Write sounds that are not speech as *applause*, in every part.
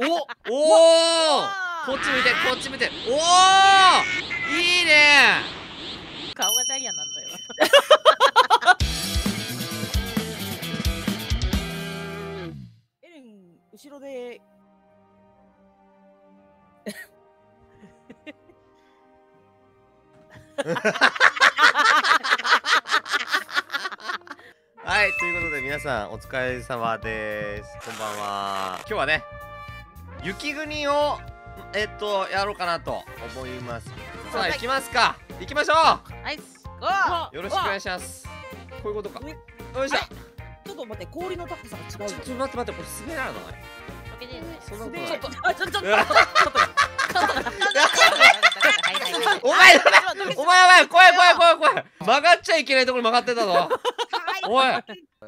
おおお *laughs* こっち向いてこっち向いて。おおいいね。顔がジャイアンなんだよ。*laughs* エレン後ろで。*laughs* はいということで皆さんお疲れ様です。こんばんは。今日はね雪国をえっとやろうかなと思います。さあ行きますか。行きましょナイスゴー。うよろしくお願いします。こういうことか。上よいしょ。ちょっと待って氷の高さが違う。ちょっと待って待ってこれ滑らないの？かね。そんなことない。ちょっとあちょちょっとうわはいはいはいお前お前やばい怖い怖い怖い怖い曲がっちゃいけないところに曲がってたぞおい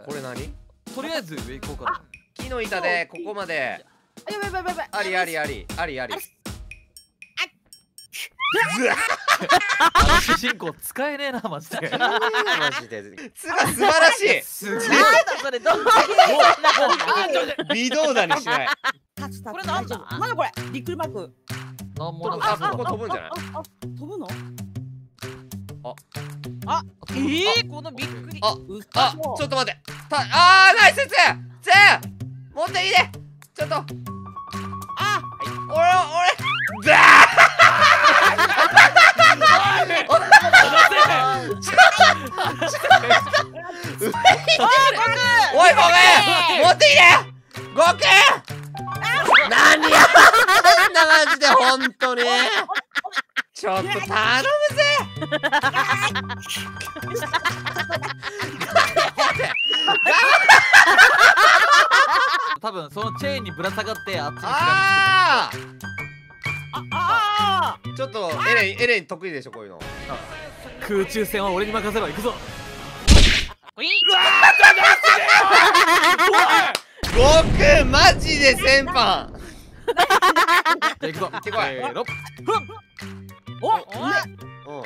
これ何とりあえず上行こうか木の板でここまであやばいやばいやばい。ありありありありあり。主人公使えねえなマジで。マジで。*laughs* つが素晴らしい。すげえ。それどんだけ微動だにしない。これなんだなんだこれびっくりマークなんもなあここ飛ぶんじゃないああ飛ぶのえー、このびっくりああちょっと待ってたあーナイスつつ持っていいねちょっとあ俺俺ザーおいごめん持っていいねごけ何やんだマジで本当にちょっと頼むぜ多分そのチェーンにぶら下がってあっちにあああちょっとエレンエレン得意でしょこういうの。空中戦は俺に任せろ行くぞ。ほい僕マジで先般じゃあ行くぞ。ってこい。せーの。おお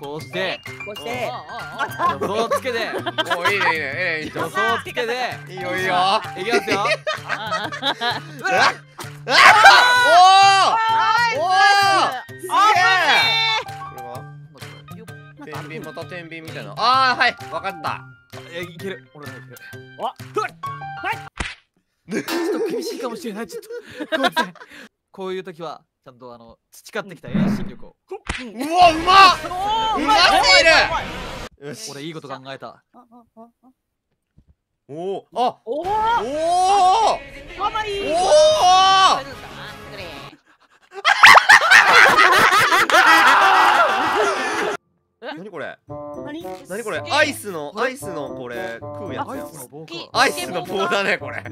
こうして。こうしおて。助走をつけておいいねいいねいい助よ走をつけていいよいいよいきますよああおおおおすげえこれは天秤また天秤みたいなああはいわかったえいける俺の方いけるわちょっと厳しいかもしれないちょっとこういう時はちゃんとあの培ってきた遠心力を。うわうまっ！うますぎるよし俺いいこと考えた。ああああ。おおあおおおおかわいい！おお何これ？何？何これ？アイスのアイスのこれ食うやつアイやアイスの棒だねこれ。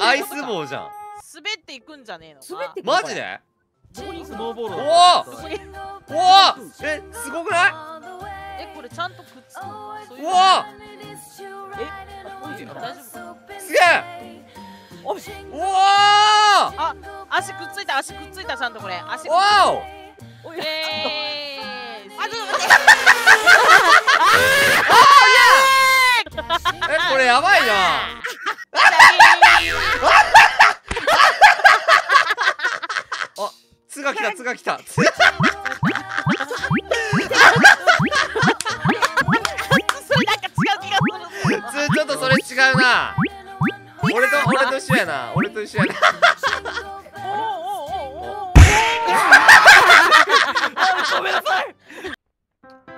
アイス棒じゃん。滑っていくんじゃねえのか。滑ってマジで？そこにスノーボール。おおおえすごくない？えこれちゃんとくっつくの？そういううわえ大丈夫かすげえ！おいおおあ足くっついた足くっついたちゃんとこれ。足お！おい。えー！あちょっと待って。えこれやばいなちょっとそれ違うな。俺と俺と一緒やな。俺と一緒やな。おおおおおおごめんなさい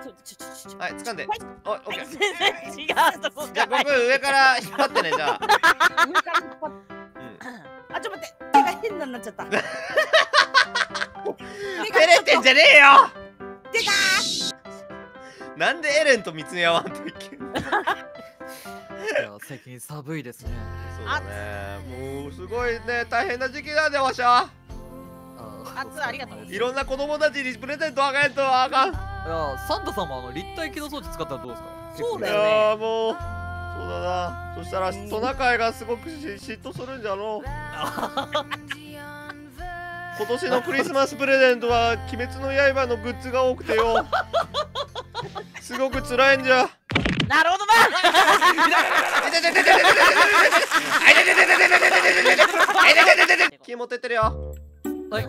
ちょちょちょちょはい掴んでおオッケー全然違うとこじゃあ僕上から引っ張ってねじゃあ、上から引っ張っうん、あちょっと待って手が変なになっちゃった照れてんじゃねえよ出たなんでエレンと見つめ合わんといけん最近寒いですね。そうだね。もうすごいね大変な時期なんでわしゃあ熱ありがとういろんな子供たちにプレゼントあげんとあかん。いいやサンタさんもあの立体起動装置使ったらどうですか？そうだよね。やーもうそうだな。そしたらトナカイがすごくし嫉妬するんじゃろう。*laughs* 今年のクリスマスプレゼントは「鬼滅の刃」のグッズが多くてよ。すごく辛いんじゃなるほどな。*laughs* 気持ててるよ。はい。オ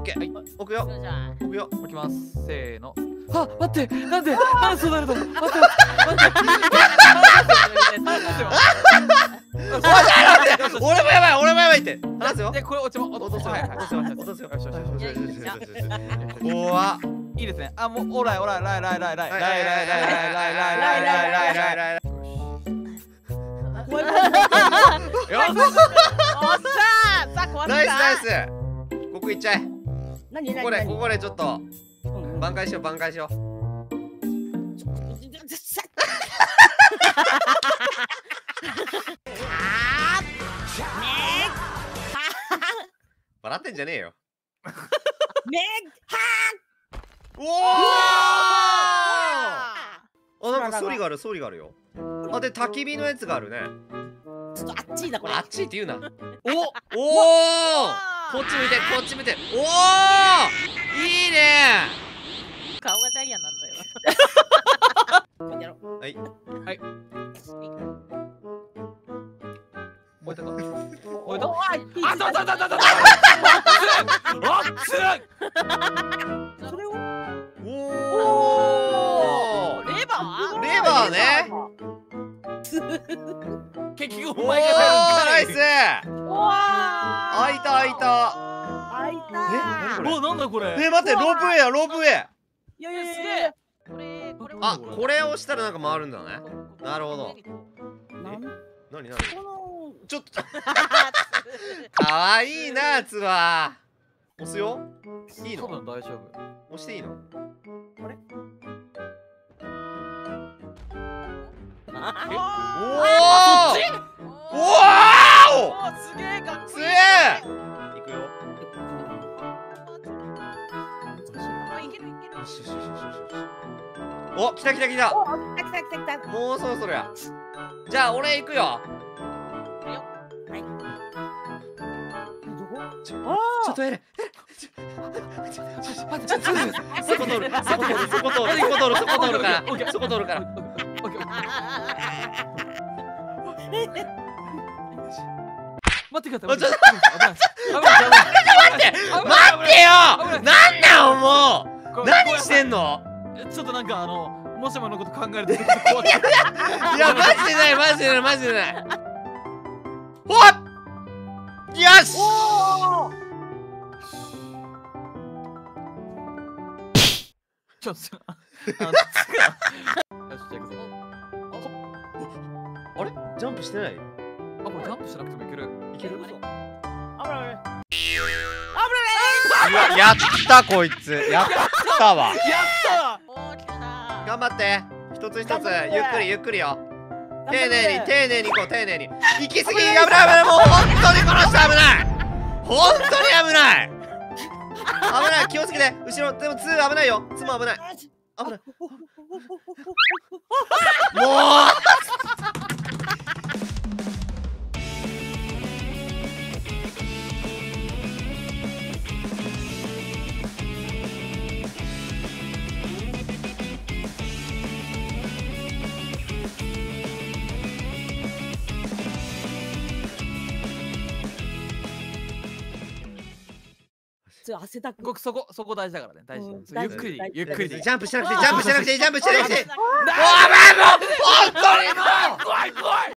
ッケー。はい。置くよ。置くよ。置きます。せーの。あ、待って、なんで、なんでそうなるの。*laughs* 待って、待って。俺もやばい、俺もやばいって。話すよ。で、これ落ちま、落とすよ。落とすよ。落とすよ。怖っ。いいですね。あもうオーライオーライライライライライライライライライライライライライライライ怖い怖い怖い。よおっしゃーさあ壊ナイスナイス。スここ行っちゃえ。何何ここでこ何？こでちょっと。うん。うん挽回しよう挽回しよう。笑ってんじゃねえよ。め *laughs* おおあなんかソリがあるソリがあるよ。あで焚き火のやつがあるね。ちょっとあっちいなこれ。あっちって言うな。おおおこっち向いてこっち向いて。おおいいね！顔がジャイアンなんだよ。こうやろうはい置いた？か置いたあ、だだだだだ。あ、つらい。結局おおお前がやるんかい。うわ開いた開いた。開いた。えお、なんだこれ？え待ってロープウェイやロープウェイ。いやいやいすげえこれこれ。あこれを押したらなんか回るんだね。なるほど。なん？何何？このちょっと。*laughs* かわいいなつは。押すよ。いい多の分大丈夫。押していいの？おおおおすげえかっこいい。すげえいくよ。お来た来た来た来た来た来た来たもうそろそろやじゃあ俺行くよどこちょあちょっとエレ待って、ちょっと待って。そこ通るそこ通るそこ通るそこ通るからそこ通るから待ってください。あちょっと待って待ってよ危なんなんもう何してんのちょっとなんかあのもしものこと考えるとい。いやマジでないマジでないマジでないおっよしちょっとあのよしじゃあ行くぞジャンプしてない？あこれジャンプしなくてもいける。いける？危ない。危ない。うわやったこいつ。やったわ。やった。おー来たな頑張って。一つ一つ。ゆっくりゆっくりよ。丁寧に丁寧にいこう丁寧に。行き過ぎ。危ない。危ないもう本当にこの人危ない。本当に危ない。危ない。気をつけて。後ろでもツー危ないよ。ツーも危ない。危ない。もう汗だく。僕そこそこ大事だからね。大事ゆっくりゆっくりで。ジャンプしなくてジャンプしなくてジャンプしなくてお前もう本当にもう。怖い怖い